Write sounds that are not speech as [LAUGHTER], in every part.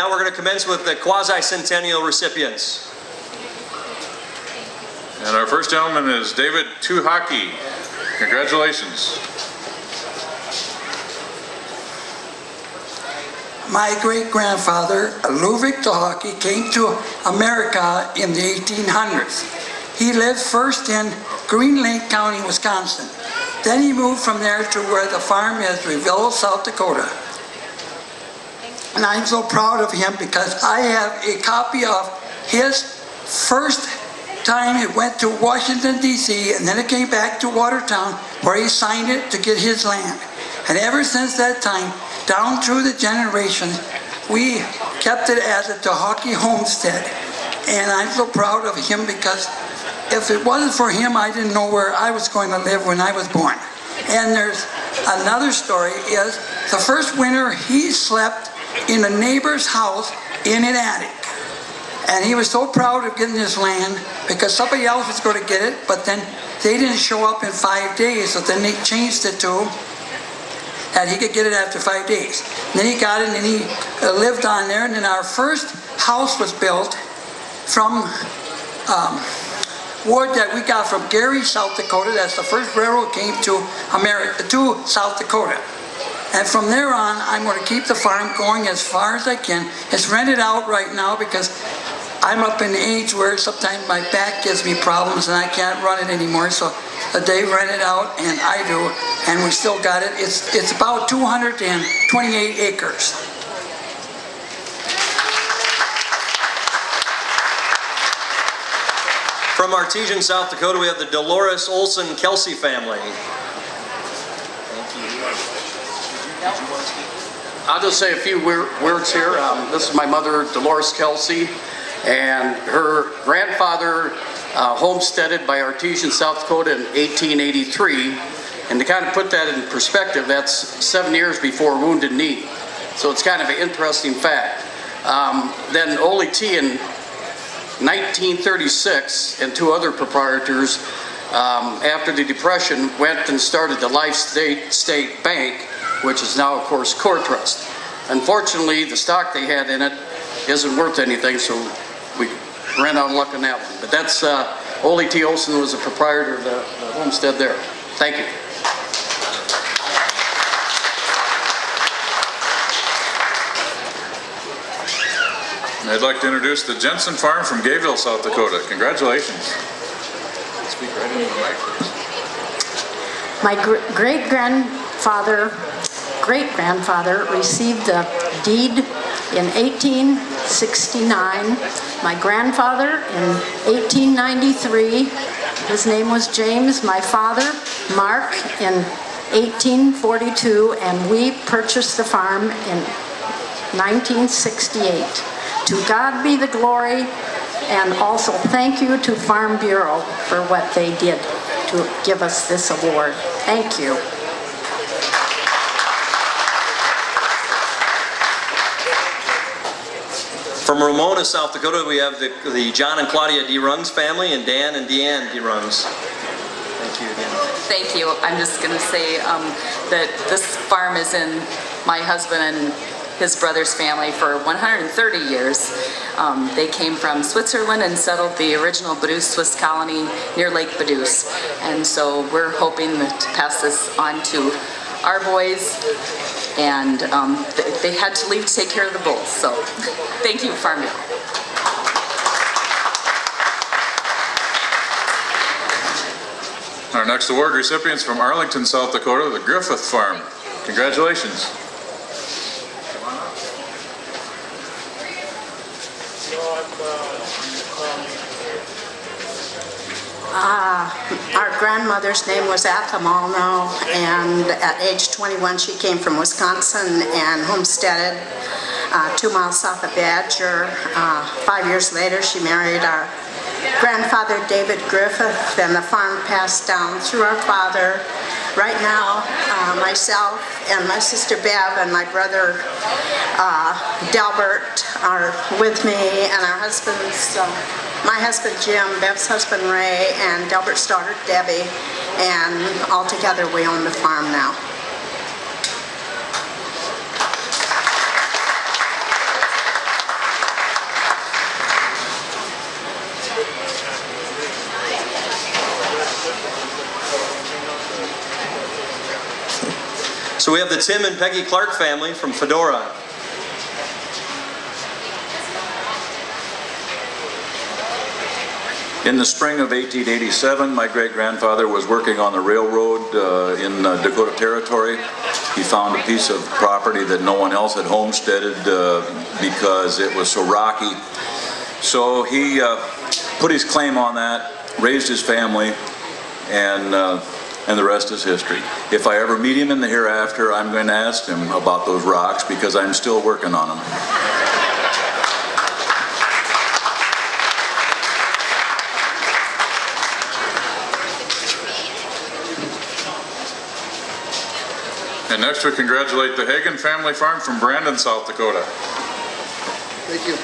now we're going to commence with the quasi-centennial recipients. And our first gentleman is David Tuhaki. Congratulations. My great-grandfather, Ludwig Tuhaki, came to America in the 1800s. He lived first in Green Lake County, Wisconsin. Then he moved from there to where the farm is, Revillo, South Dakota. And I'm so proud of him because I have a copy of his first time it went to Washington DC and then it came back to Watertown where he signed it to get his land. And ever since that time, down through the generations, we kept it as a Tahaki homestead. And I'm so proud of him because if it wasn't for him, I didn't know where I was going to live when I was born. And there's another story is the first winter he slept in a neighbor's house in an attic. And he was so proud of getting this land because somebody else was going to get it, but then they didn't show up in five days, so then they changed it to that he could get it after five days. And then he got it and he uh, lived on there, and then our first house was built from um, wood that we got from Gary, South Dakota. That's the first railroad came to America, to South Dakota. And from there on, I'm going to keep the farm going as far as I can. It's rented out right now because I'm up in age where sometimes my back gives me problems and I can't run it anymore. So uh, they rent it out and I do, and we still got it. It's, it's about 228 acres. From Artesian, South Dakota, we have the Dolores Olson Kelsey family. I'll just say a few words here. Um, this is my mother, Dolores Kelsey, and her grandfather uh, homesteaded by Artesian, South Dakota in 1883. And to kind of put that in perspective, that's seven years before Wounded Knee. So it's kind of an interesting fact. Um, then Ole T in 1936 and two other proprietors um, after the Depression went and started the Life State, State Bank, which is now, of course, CorTrust. Unfortunately, the stock they had in it isn't worth anything, so we ran out of luck on that one. But that's, uh, Ole T. Olson was the proprietor of the, the homestead there. Thank you. I'd like to introduce the Jensen Farm from Gayville, South Dakota. Congratulations. Speak right into the mic, please. My gr great-grandfather, great-grandfather received a deed in 1869. My grandfather in 1893. His name was James. My father, Mark, in 1842, and we purchased the farm in 1968. To God be the glory, and also thank you to Farm Bureau for what they did to give us this award. Thank you. From Ramona, South Dakota, we have the, the John and Claudia DeRungs family and Dan and Deanne DeRungs. Thank you again. Thank you. I'm just going to say um, that this farm is in my husband and his brother's family for 130 years. Um, they came from Switzerland and settled the original Badus Swiss colony near Lake Badus. And so we're hoping to pass this on to our boys. And um, th they had to leave to take care of the bulls. So thank you, Farm Bill. Our next award recipients from Arlington, South Dakota, the Griffith Farm. Congratulations. Uh, our grandmother's name was Athamalno, and at age 21 she came from Wisconsin and homesteaded uh, two miles south of Badger. Uh, five years later she married our grandfather David Griffith and the farm passed down through our father. Right now uh, myself and my sister Bev and my brother uh, Delbert are with me and our husbands uh, my husband Jim, Bev's husband Ray, and Delbert's daughter Debbie, and all together we own the farm now. So we have the Tim and Peggy Clark family from Fedora. In the spring of 1887, my great-grandfather was working on the railroad uh, in uh, Dakota Territory. He found a piece of property that no one else had homesteaded uh, because it was so rocky. So he uh, put his claim on that, raised his family, and, uh, and the rest is history. If I ever meet him in the hereafter, I'm going to ask him about those rocks because I'm still working on them. And next we congratulate the Hagen Family Farm from Brandon, South Dakota. Thank you.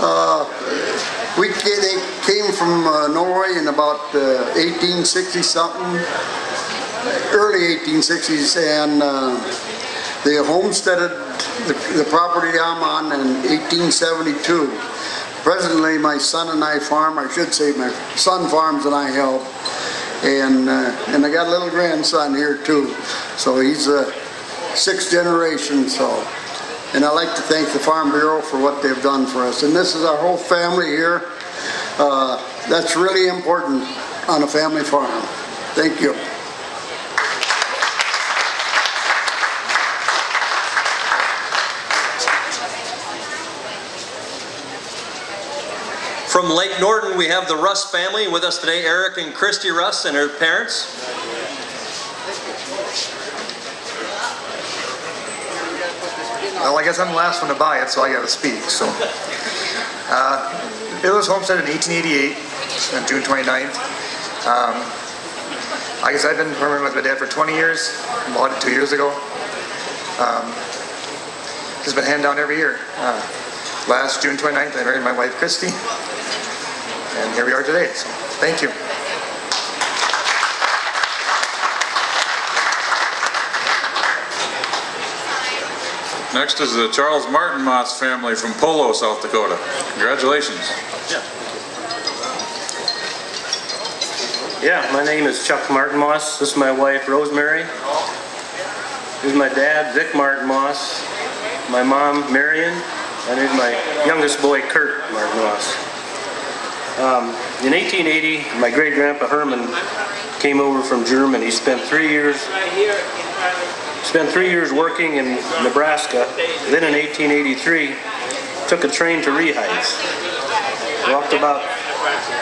Uh, We, they came from uh, Norway in about 1860-something, early 1860s, and uh, they homesteaded the the property I'm on in 1872. Presently, my son and I farm, I should say my son farms and I help, and, uh, and I got a little grandson here too, so he's a sixth generation, so. And I'd like to thank the Farm Bureau for what they've done for us. And this is our whole family here. Uh, That's really important on a family farm. Thank you. From Lake Norden, we have the Russ family with us today, Eric and Christy Russ and her parents. Well, I guess I'm the last one to buy it, so I gotta speak, so. Uh, It was homesteaded in 1888, on June 29th. Um, I guess I've been farming with my dad for 20 years, bought it two years ago. Um, It's been handed down every year. Uh, Last June 29th, I married my wife Christy, and here we are today, so, thank you. Next is the Charles Martin Moss family from Polo, South Dakota. Congratulations. Yeah, my name is Chuck Martin Moss. This is my wife Rosemary. This is my dad Vic Martin Moss. My mom Marion. And is my youngest boy Kurt Martin Moss. Um, in 1880, my great grandpa Herman came over from Germany. He spent three years spent three years working in Nebraska. Then in 1883, took a train to Ree Heights. Walked about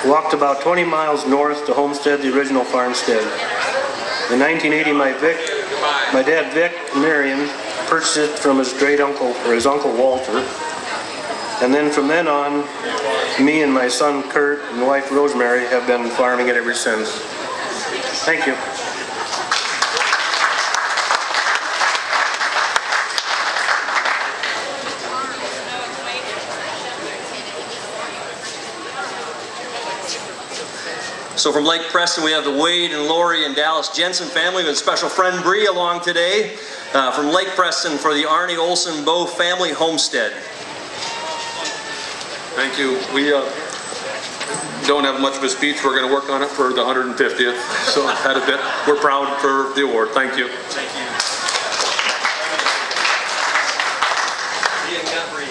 walked about 20 miles north to homestead the original farmstead. In 1980, my Vic, my dad Vic Marion purchased it from his great uncle or his uncle Walter. And then from then on, me and my son Kurt and wife Rosemary have been farming it ever since. Thank you. So from Lake Preston, we have the Wade and Lori and Dallas Jensen family with special friend Bree along today. Uh, from Lake Preston for the Arnie Olson Bow family homestead. Thank you. We uh, don't have much of a speech. We're going to work on it for the 150th. So had a bit. We're proud for the award. Thank you. Thank you. Bree and got Bree.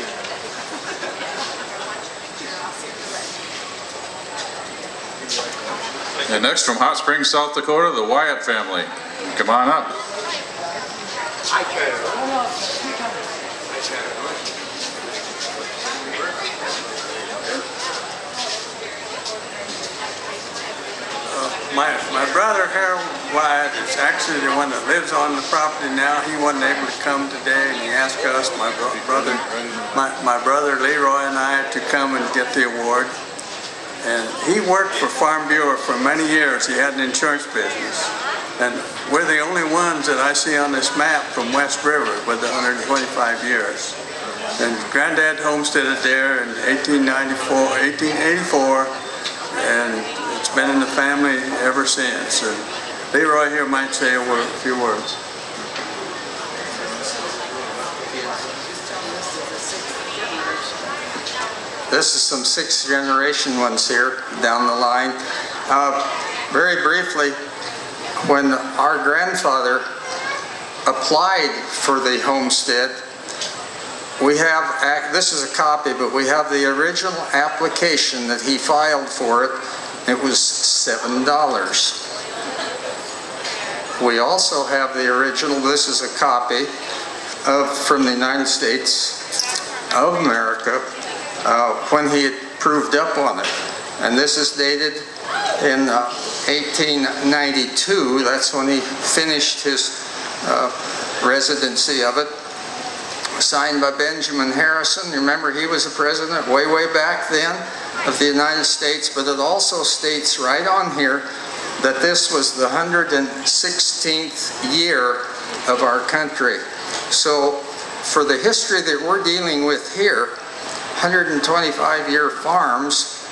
And next from Hot Springs, South Dakota, the Wyatt family. Come on up. My, my brother Harold Wyatt is actually the one that lives on the property now. He wasn't able to come today and he asked us, my bro- brother, my, my brother Leroy and I to come and get the award. And he worked for Farm Bureau for many years. He had an insurance business. And we're the only ones that I see on this map from West River with the 125 years. And Granddad homesteaded there in 1894, 1884, and been in the family ever since. And Leroy here might say a word, a few words. This is some sixth generation ones here down the line. Uh, Very briefly, when our grandfather applied for the homestead, we have, this is a copy, but we have the original application that he filed for it. It was $7. We also have the original, this is a copy of, from the United States of America, uh, when he had proved up on it. And this is dated in uh, 1892. That's when he finished his uh, residency of it. Signed by Benjamin Harrison. Remember, he was the president way, way back then of the United States. But it also states right on here that this was the 116th year of our country. So for the history that we're dealing with here, 125-year farms,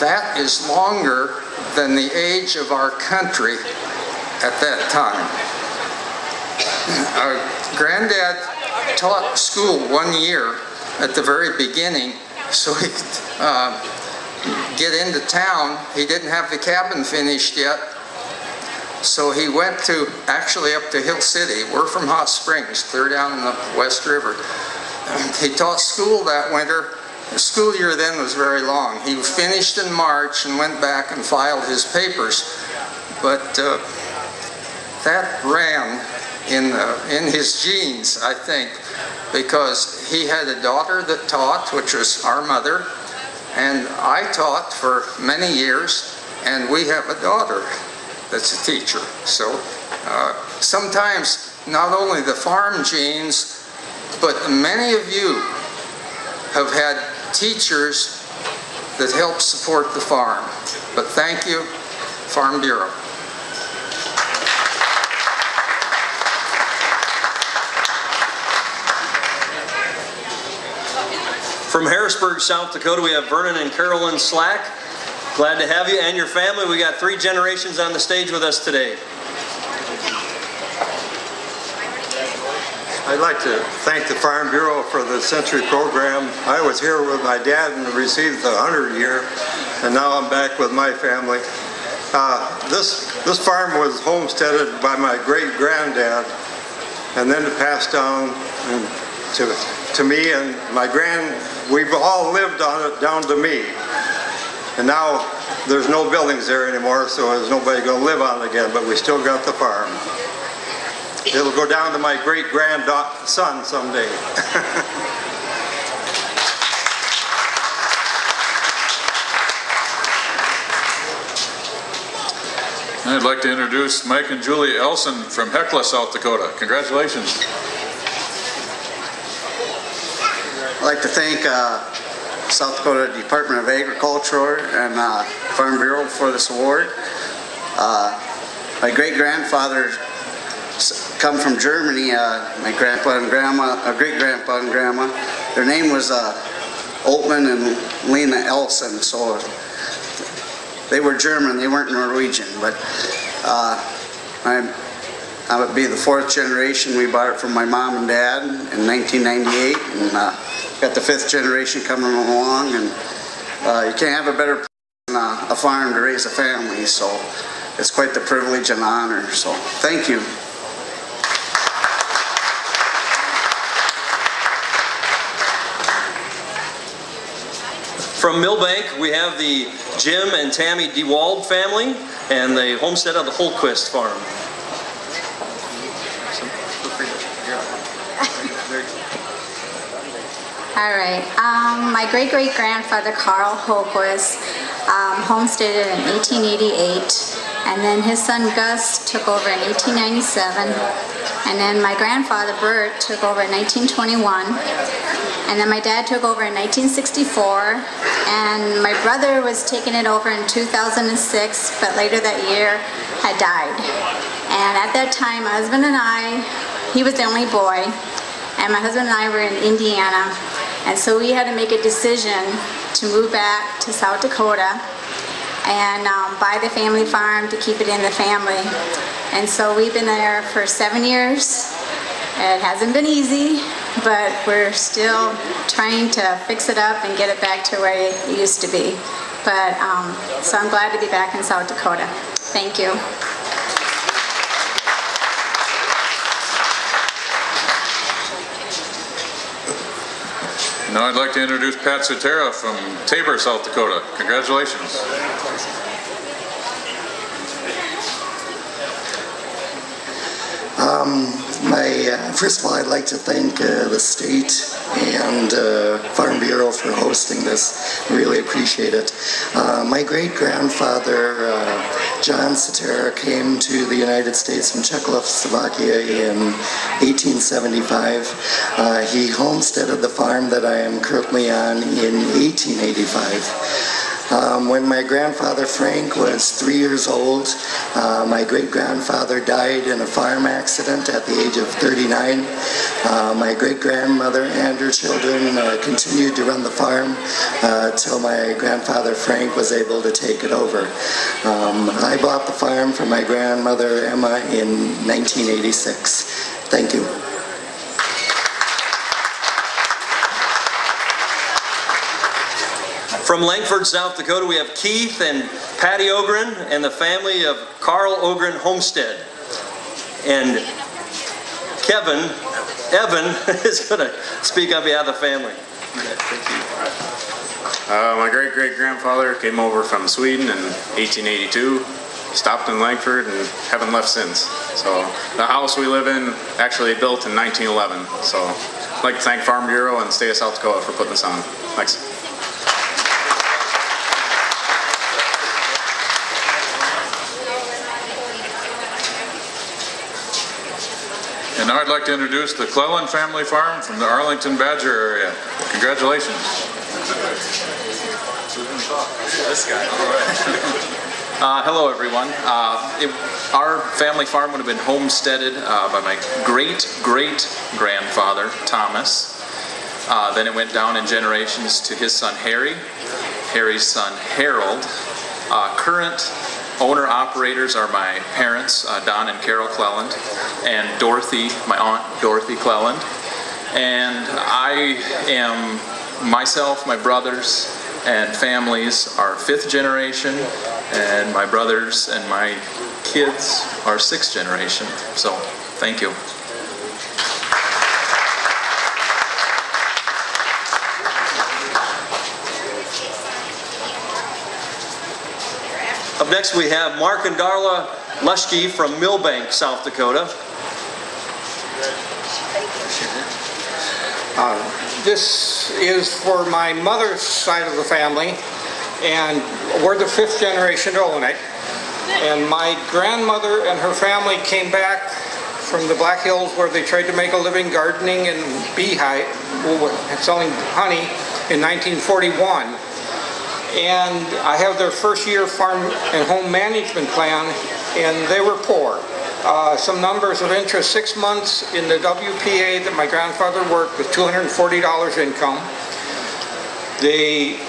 that is longer than the age of our country at that time. Our granddad taught school one year at the very beginning [LAUGHS] so he could uh, get into town. He didn't have the cabin finished yet. So he went to, actually up to Hill City. We're from Hot Springs, clear down in the West River. He taught school that winter. The school year then was very long. He finished in March and went back and filed his papers. But uh, that ran in, in his genes, I think, because he had a daughter that taught, which was our mother, and I taught for many years, and we have a daughter that's a teacher. So uh, sometimes not only the farm genes, but many of you have had teachers that help support the farm. But thank you, Farm Bureau. From Harrisburg, South Dakota, we have Vernon and Carolyn Slack. Glad to have you and your family. We got three generations on the stage with us today. I'd like to thank the Farm Bureau for the Century Program. I was here with my dad and received the 100 year, and now I'm back with my family. Uh, this, this farm was homesteaded by my great granddad, and then it passed down to, to me and my grand, we've all lived on it down to me. And now there's no buildings there anymore, so there's nobody going to live on it again, but we still got the farm. It'll go down to my great grandson someday. [LAUGHS] I'd like to introduce Mike and Julie Elson from Hecla, South Dakota. Congratulations. I'd like to thank uh, South Dakota Department of Agriculture and uh, Farm Bureau for this award. Uh, my great-grandfather come from Germany. Uh, my grandpa and grandma, uh, great-grandpa and grandma, their name was Altman and Lena Elson. So they were German. They weren't Norwegian. But I'm I would be the fourth generation. We bought it from my mom and dad in 1998, and uh, got the fifth generation coming along. And uh, you can't have a better than uh, a farm to raise a family. So it's quite the privilege and honor. So thank you. From Milbank, we have the Jim and Tammy DeWald family and the homestead of the Holquist farm. All right. Um, my great great grandfather Carl Holquist um, homesteaded in 1888, and then his son Gus took over in 1897, and then my grandfather Bert took over in 1921, and then my dad took over in 1964, and my brother was taking it over in 2006, but later that year had died. And at that time, my husband and I, he was the only boy, and my husband and I were in Indiana. And so we had to make a decision to move back to South Dakota and um, buy the family farm to keep it in the family. And so we've been there for seven years. It hasn't been easy, but we're still trying to fix it up and get it back to where it used to be. But um, so I'm glad to be back in South Dakota. Thank you. Now I'd like to introduce Pat Sutera from Tabor, South Dakota. Congratulations. Um, uh, first of all, I'd like to thank uh, the state and uh, Farm Bureau for hosting this. Really appreciate it. Uh, my great grandfather, uh, John Satera, came to the United States from Czechoslovakia in 1875. Uh, he homesteaded the farm that I am currently on in 1885. Um, when my grandfather Frank was three years old, uh, my great grandfather died in a farm accident at the age of 39. Uh, my great grandmother and her children uh, continued to run the farm uh, till my grandfather Frank was able to take it over. Um, I bought the farm from my grandmother Emma in 1986. Thank you. From Langford, South Dakota, we have Keith and Patty Ogren and the family of Carl Ogren Homestead. And Kevin, Evan, [LAUGHS] is going to speak on behalf of the family. Uh, my great great grandfather came over from Sweden in 1882, stopped in Langford, and haven't left since. So the house we live in actually built in 1911. So I'd like to thank Farm Bureau and State of South Dakota for putting this on. Thanks. And now I'd like to introduce the Cleland Family Farm from the Arlington Badger area. Congratulations. [LAUGHS] Uh, hello, everyone. Uh, it, our family farm would have been homesteaded uh, by my great great grandfather, Thomas. Uh, then it went down in generations to his son, Harry, Harry's son, Harold. Uh, current owner operators are my parents, uh, Don and Carol Cleland, and Dorothy, my aunt Dorothy Cleland. And I am myself, my brothers, and families are fifth generation, and my brothers and my kids are sixth generation. So, thank you. Next, we have Mark and Darla Lushke from Milbank, South Dakota. Uh, This is for my mother's side of the family, and we're the fifth generation to own it. And my grandmother and her family came back from the Black Hills where they tried to make a living gardening and beehive, selling honey in 1941. And I have their first year farm and home management plan, and they were poor. Uh, some numbers of interest, six months in the WPA that my grandfather worked with $240 income. They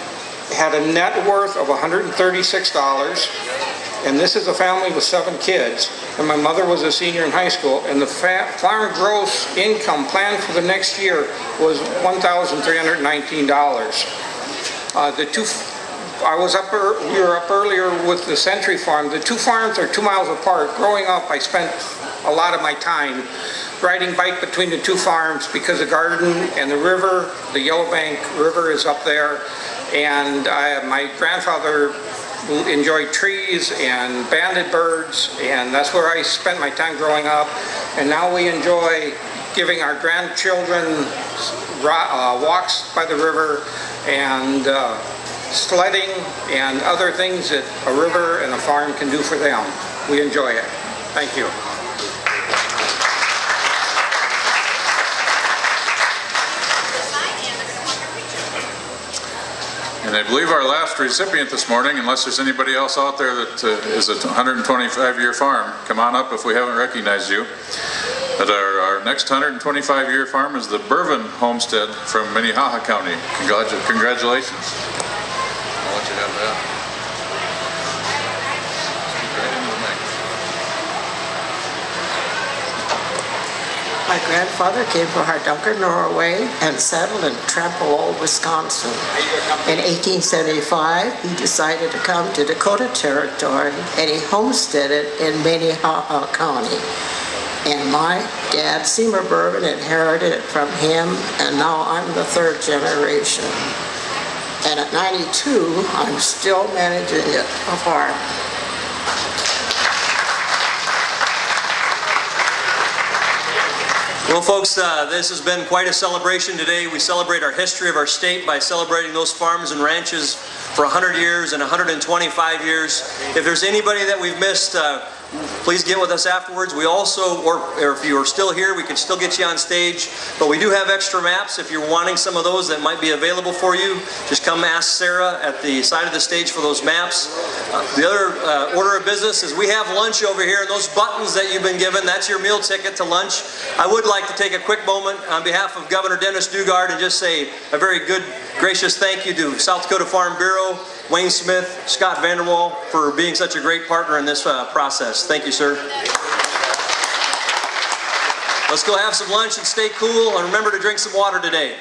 had a net worth of $136, and this is a family with seven kids, and my mother was a senior in high school, and the fa- farm gross income planned for the next year was $1,319. Uh, the two I was up, we were up earlier with the Century Farm. The two farms are two miles apart. Growing up, I spent a lot of my time riding bike between the two farms because the garden and the river, the Yellowbank River is up there. And I, my grandfather enjoyed trees and banded birds, and that's where I spent my time growing up. And now we enjoy giving our grandchildren uh, walks by the river and uh, sledding and other things that a river and a farm can do for them. We enjoy it. Thank you. And I believe our last recipient this morning, unless there's anybody else out there that uh, is a 125-year farm, come on up if we haven't recognized you. But our, our next 125-year farm is the Bourbon Homestead from Minnehaha County. Congratu- Congratulations. I'll let you have that. My grandfather came from Hardanger, Norway, and settled in Trempealeau, Wisconsin. In 1875, he decided to come to Dakota Territory, and he homesteaded in Minnehaha County. And my dad, Seymour Bourbon, inherited it from him, and now I'm the third generation. And at 92, I'm still managing it, a farm. Well, folks, uh, this has been quite a celebration today. We celebrate our history of our state by celebrating those farms and ranches for 100 years and 125 years. If there's anybody that we've missed, uh, please get with us afterwards. We also, or, or if you are still here, we can still get you on stage. But we do have extra maps. If you're wanting some of those that might be available for you, just come ask Sarah at the side of the stage for those maps. Uh, the other uh, order of business is we have lunch over here, and those buttons that you've been given, that's your meal ticket to lunch. I would like to take a quick moment on behalf of Governor Dennis Daugaard and just say a very good, gracious thank you to South Dakota Farm Bureau, Wayne Smith, Scott VanderWal for being such a great partner in this uh, process. Thank you, sir. Let's go have some lunch and stay cool, and remember to drink some water today.